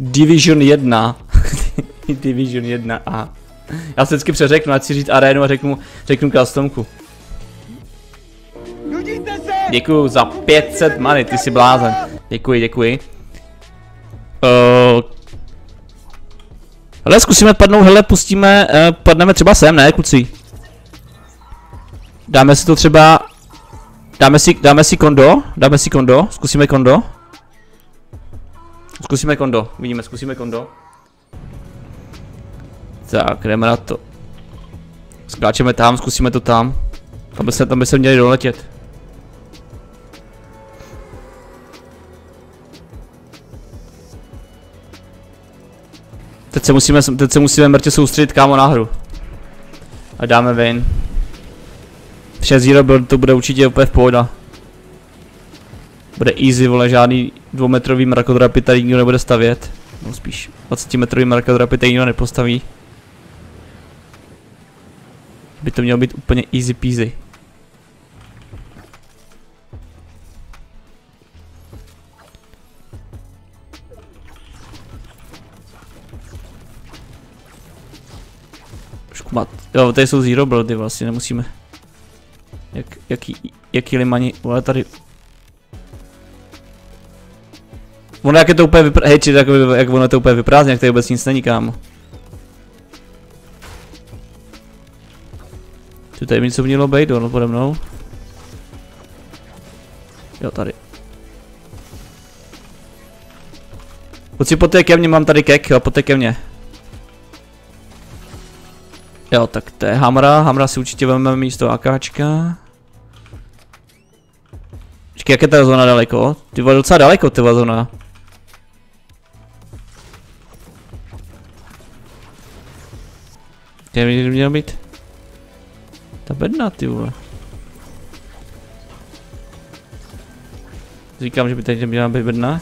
Division 1. Division 1A. Já se vždycky přeřeknu, ať si říct arénu a řeknu, řeknu customku. Děkuju za 500 money, ty jsi blázen. Děkuji, děkuji. Uh, hele, zkusíme padnout, hele, pustíme, uh, padneme třeba sem, ne, kluci? Dáme si to třeba, dáme si, dáme si kondo, dáme si kondo, zkusíme kondo. Zkusíme kondo, vidíme, zkusíme kondo. Tak, jdeme na to. Skáčeme tam, zkusíme to tam. Tam by se, tam by se měli doletět. Teď se musíme, teď se musíme mrtě soustředit kámo na hru. A dáme ven. 6-0 to bude určitě úplně v pohoda. Bude easy, vole, žádný dvoumetrový mrakodrapy tady nikdo nebude stavět. No spíš 20 metrový mrakodrapy tady nikdo nepostaví. By to mělo být úplně easy peasy. Škumat. Jo, tady jsou zero bloody vlastně, nemusíme. Jak, jaký, jaký limani, ale tady. Ono jak je to úplně vyprázdně, hej, či, jak, jak ono je to úplně vyprázdně, jak tady vůbec nic není, kámo. Tu tady něco mělo být, ono pode mnou. Jo, tady. Pojď si poté ke mně, mám tady kek, jo, poté ke mně. Jo, tak to je Hamra, Hamra si určitě vezmeme místo AKčka. Počkej, jak je ta zóna daleko? Ty vole, docela daleko, ty zóna. Kde by měl být? Ta bedna, ty vole. Říkám, že by tady měla být bedna.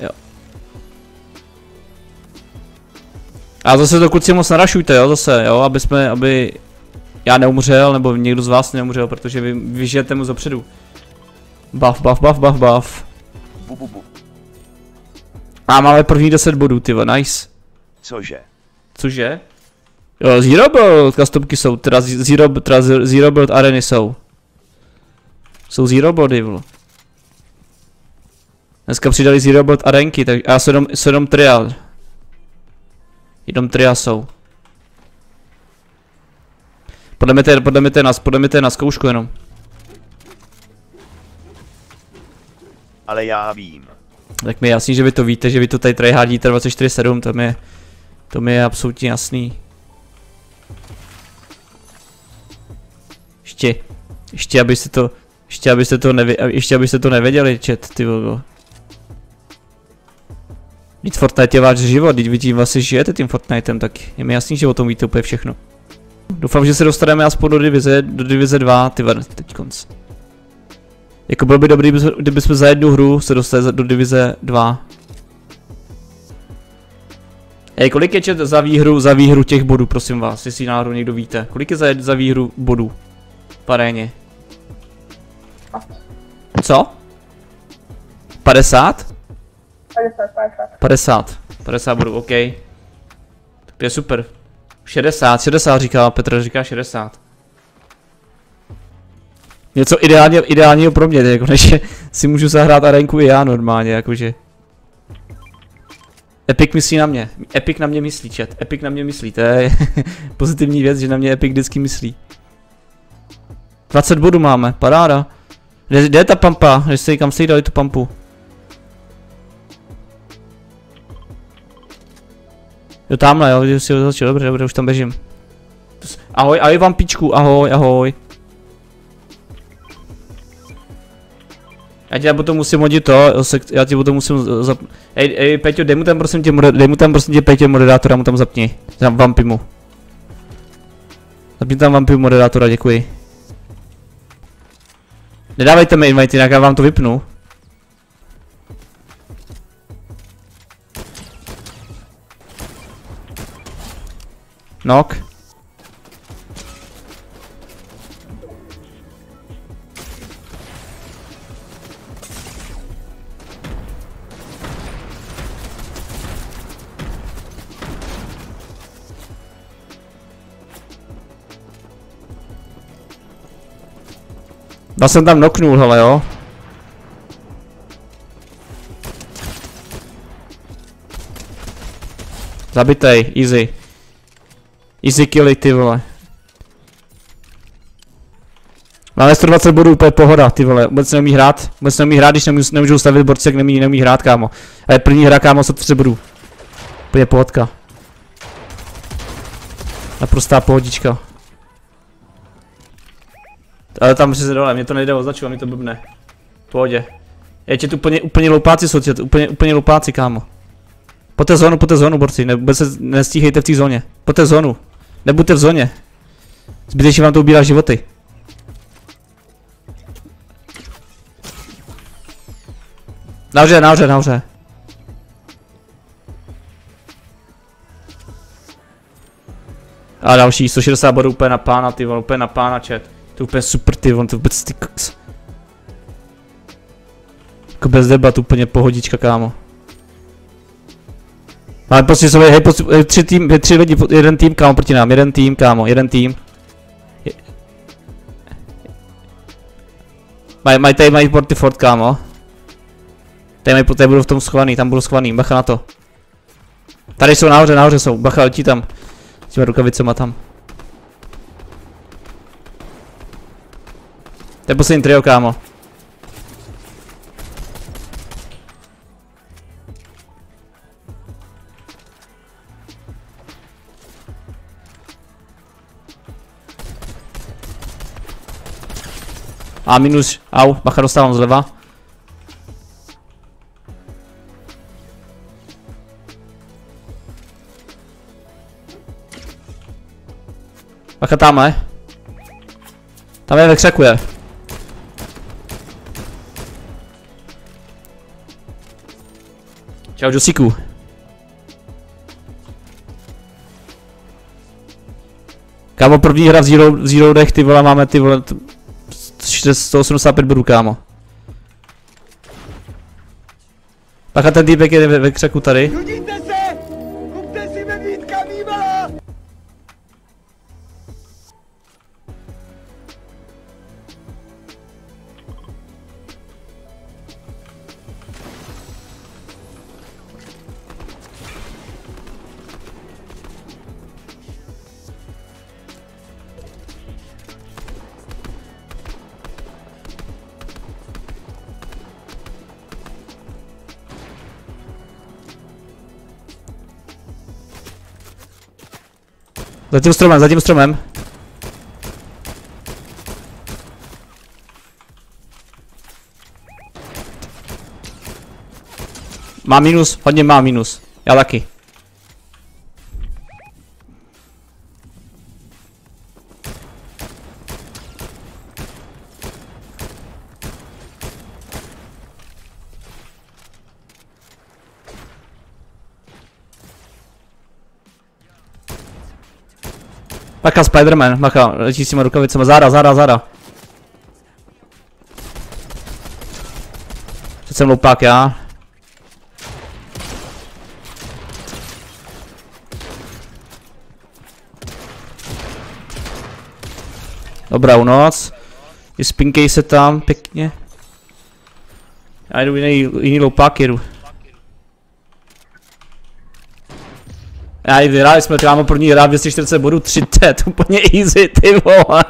Jo. A zase to kluci moc narašujte, jo, zase, jo, aby jsme, aby já neumřel, nebo někdo z vás neumřel, protože vy, vy žijete mu zopředu. Buff, buff, buff, buff, buff. Bu, bu, bu. A máme první 10 bodů, ty nice. Cože? Cože? Jo, Zero Build customky jsou, teda Zero, teda Zero Build areny jsou. Jsou Zero Body, vlo. Dneska přidali Zero Build arenky, tak já jsem jenom, jsem jenom trial. Jenom tria jsou. Podle mě to je, podle mě to je na, podle mě to je na zkoušku jenom. Ale já vím. Tak mi je jasný, že vy to víte, že vy to tady tryhardíte 24-7, to mi je, to mi je absolutně jasný. Ještě, ještě abyste to, ještě abyste to, nevě, ještě abyste to nevěděli, chat, ty vole. Víc Fortnite je váš život, teď vy tím vlastně žijete tím Fortnitem, tak je mi jasný, že o tom víte úplně všechno. Doufám, že se dostaneme aspoň do divize, do divize 2, ty teď konc. Jako bylo by dobrý, kdyby jsme za jednu hru se dostali do divize 2. Ej, kolik je za výhru, za výhru těch bodů, prosím vás, jestli náhodou někdo víte. Kolik je za, za výhru bodů v aréně? Co? 50? 50, 50. 50. 50 bodů, OK. To je super. 60, 60 říká, Petr říká 60. Něco ideálně, ideálního pro mě, jako než si můžu zahrát arenku i já normálně, jakože. Epic myslí na mě. Epic na mě myslí, chat. Epic na mě myslí, to je pozitivní věc, že na mě Epic vždycky myslí. 20 bodů máme, paráda. Kde, kde je ta pampa? Kde jste, kam jste jí dali tu pampu? Jo, tamhle, jo, když si ho začal, dobře, dobře, už tam běžím. Ahoj, ahoj vampičku, ahoj, ahoj. Já ti potom musím hodit to, já ti potom musím zap... Ej, ej, Peťo, dej mu tam prosím tě, dej mu tam prosím tě, Peťo, moderátora mu tam zapni. Tam vampimu. Zapni tam vampimu moderátora, děkuji. Nedávejte mi invite, jinak já vám to vypnu. Knock. Já jsem tam noknul, hele jo. Zabitej, easy. Easy killy ty vole. Máme 120 bodů, úplně pohoda, ty vole, vůbec neumí hrát, vůbec neumí hrát, když nemůžu, nemůžu stavit borci, jak neumí, neumí hrát, kámo. A je první hra, kámo, 130 bodů. Úplně pohodka. Naprostá pohodička. Ale tam si dole, mě to nejde označovat, mě to blbne. Pohodě. Je tě tu úplně, úplně loupáci tě, úplně, úplně loupáci, kámo. Pojďte zónu, pojďte zónu, borci, ne, se nestíhejte v té zóně. Pojďte zónu. Nebuďte v zóně. Zbytečně vám to ubírá životy. Nahoře, nahoře, nahoře. A další, 160 bodů úplně na pána, ty vole, úplně na pána, chat. To je úplně super, vole, to vůbec ty koks. Jako bez debat, úplně pohodička, kámo. Ale prostě jsou, hej, prostě, hej, tři tým, tři lidi, jeden tým, kámo, proti nám, jeden tým, kámo, jeden tým. Je- Maj, maj, tady mají porty fort, kámo. Tady, mají, tady budou v tom schovaný, tam budou schovaný, bacha na to. Tady jsou nahoře, nahoře jsou, bacha, letí tam. S těma rukavicema tam. To je poslední trio, kámo. A minus, au, bacha dostávám zleva. Bacha tamhle. Tam je ve křaku je. Čau Josiku. Kámo, první hra v Zero, v Zero Dech, ty vole, máme ty vole, t- 185 bodů, kámo. Bacha, ten týpek je ve, ve křaku tady. Za tím stromem, za tím stromem. Má minus, hodně má minus. Já taky. Bacha Spiderman, bacha, letí s těma rukavicema, záda, záda, záda. Teď jsem loupák já. Dobrou noc. I spinkej se tam pěkně. Já jdu jiný, jiný loupák jedu. Já i vyhráli jsme, kámo, první hra 240 bodů 3 to je úplně easy, ty vole.